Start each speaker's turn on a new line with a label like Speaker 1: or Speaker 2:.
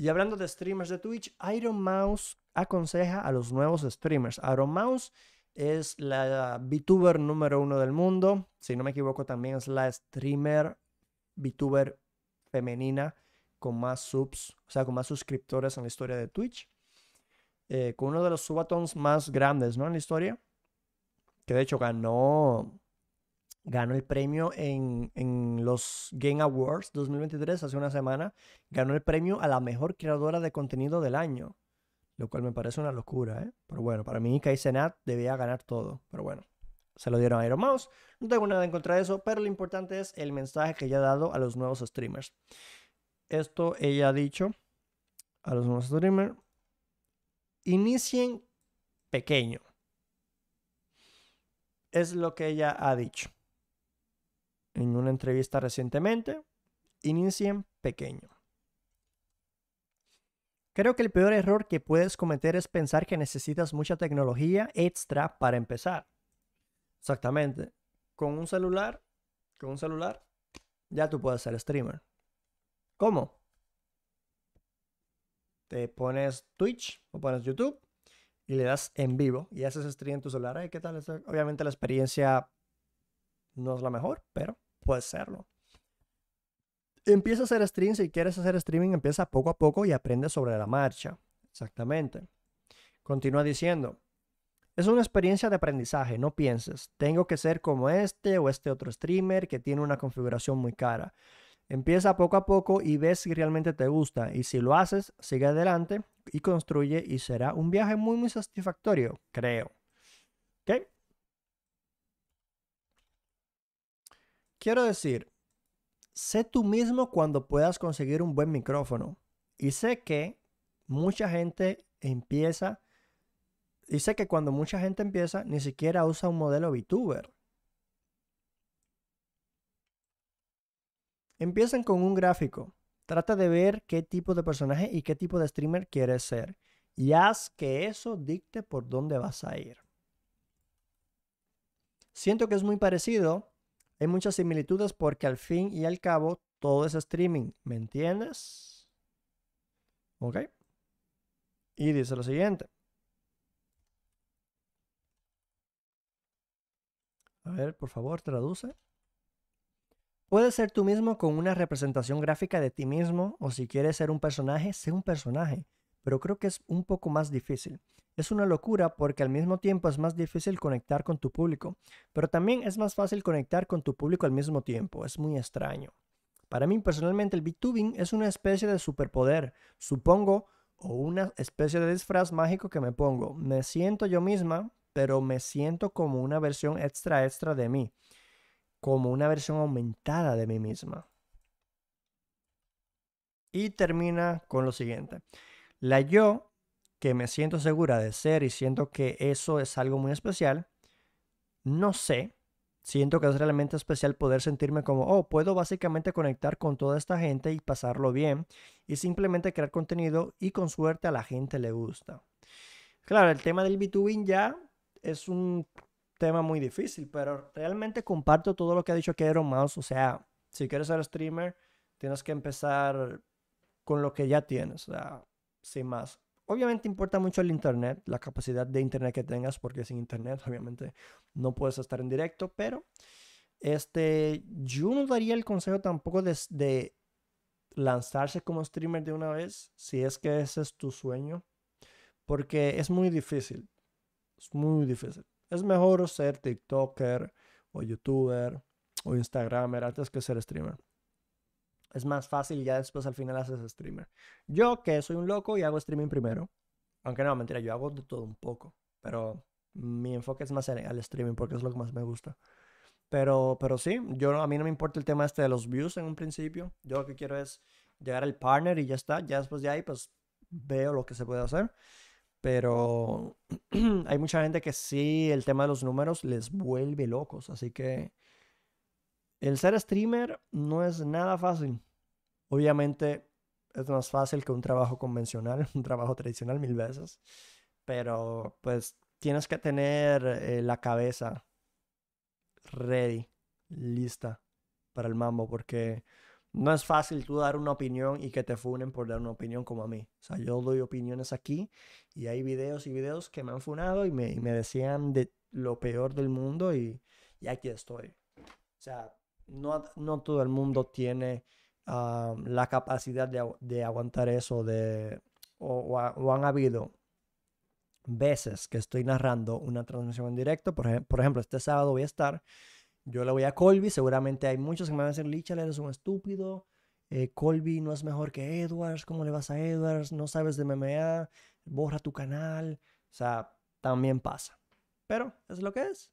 Speaker 1: Y hablando de streamers de Twitch, Iron Mouse aconseja a los nuevos streamers. Iron Mouse es la VTuber número uno del mundo. Si no me equivoco, también es la streamer VTuber femenina con más subs, o sea, con más suscriptores en la historia de Twitch. Eh, con uno de los subatons más grandes, ¿no? En la historia. Que de hecho ganó, ganó el premio en, en los Game Awards 2023 hace una semana. Ganó el premio a la mejor creadora de contenido del año. Lo cual me parece una locura, ¿eh? Pero bueno, para mí Kai Senat debía ganar todo. Pero bueno, se lo dieron a Iron Mouse. No tengo nada en contra de eso, pero lo importante es el mensaje que ella ha dado a los nuevos streamers. Esto ella ha dicho a los nuevos streamers. Inicien pequeño. Es lo que ella ha dicho. En una entrevista recientemente, inicien pequeño. Creo que el peor error que puedes cometer es pensar que necesitas mucha tecnología extra para empezar. Exactamente. Con un celular, con un celular, ya tú puedes ser streamer. ¿Cómo? Te pones Twitch o pones YouTube y le das en vivo y haces stream en tu celular. ¿Qué tal? Obviamente la experiencia no es la mejor, pero puede serlo. Empieza a hacer stream, si quieres hacer streaming, empieza poco a poco y aprende sobre la marcha. Exactamente. Continúa diciendo, es una experiencia de aprendizaje, no pienses, tengo que ser como este o este otro streamer que tiene una configuración muy cara. Empieza poco a poco y ves si realmente te gusta y si lo haces, sigue adelante y construye y será un viaje muy muy satisfactorio, creo. ¿Ok? Quiero decir, sé tú mismo cuando puedas conseguir un buen micrófono. Y sé que mucha gente empieza, y sé que cuando mucha gente empieza, ni siquiera usa un modelo VTuber. Empiezan con un gráfico. Trata de ver qué tipo de personaje y qué tipo de streamer quieres ser. Y haz que eso dicte por dónde vas a ir. Siento que es muy parecido hay muchas similitudes porque al fin y al cabo todo es streaming, ¿me entiendes? ¿Ok? Y dice lo siguiente. A ver, por favor, traduce. Puedes ser tú mismo con una representación gráfica de ti mismo o si quieres ser un personaje, sé un personaje. Pero creo que es un poco más difícil. Es una locura porque al mismo tiempo es más difícil conectar con tu público, pero también es más fácil conectar con tu público al mismo tiempo. Es muy extraño. Para mí personalmente el VTubing es una especie de superpoder, supongo, o una especie de disfraz mágico que me pongo. Me siento yo misma, pero me siento como una versión extra extra de mí, como una versión aumentada de mí misma. Y termina con lo siguiente. La yo que me siento segura de ser y siento que eso es algo muy especial, no sé, siento que es realmente especial poder sentirme como, oh, puedo básicamente conectar con toda esta gente y pasarlo bien y simplemente crear contenido y con suerte a la gente le gusta. Claro, el tema del B2B ya es un tema muy difícil, pero realmente comparto todo lo que ha dicho Kero Mouse, o sea, si quieres ser streamer, tienes que empezar con lo que ya tienes, o sea, sin más. Obviamente importa mucho el internet, la capacidad de internet que tengas, porque sin internet obviamente no puedes estar en directo, pero este, yo no daría el consejo tampoco de, lanzarse como streamer de una vez, si es que ese es tu sueño, porque es muy difícil, es muy difícil. Es mejor ser TikToker o YouTuber o Instagramer antes que ser streamer es más fácil y ya después al final haces streamer. Yo que soy un loco y hago streaming primero. Aunque no, mentira, yo hago de todo un poco. Pero mi enfoque es más el streaming porque es lo que más me gusta. Pero, pero sí, yo, a mí no me importa el tema este de los views en un principio. Yo lo que quiero es llegar al partner y ya está. Ya después de ahí, pues veo lo que se puede hacer. Pero hay mucha gente que sí, el tema de los números les vuelve locos. Así que el ser streamer no es nada fácil. Obviamente es más fácil que un trabajo convencional, un trabajo tradicional mil veces. Pero pues tienes que tener eh, la cabeza ready, lista para el mambo, porque no es fácil tú dar una opinión y que te funen por dar una opinión como a mí. O sea, yo doy opiniones aquí y hay videos y videos que me han funado y me, me decían de lo peor del mundo y, y aquí estoy. O sea, no, no todo el mundo tiene la capacidad de, de, aguantar eso, de, o, han habido veces que estoy narrando una transmisión en directo. Por, ejemplo, este sábado voy a estar yo le voy a Colby, seguramente hay muchos que me van a decir, Lichal, eres un estúpido. Eh, Colby no es mejor que Edwards, ¿cómo le vas a Edwards? No sabes de MMA, borra tu canal. O sea, también pasa. Pero es lo que es.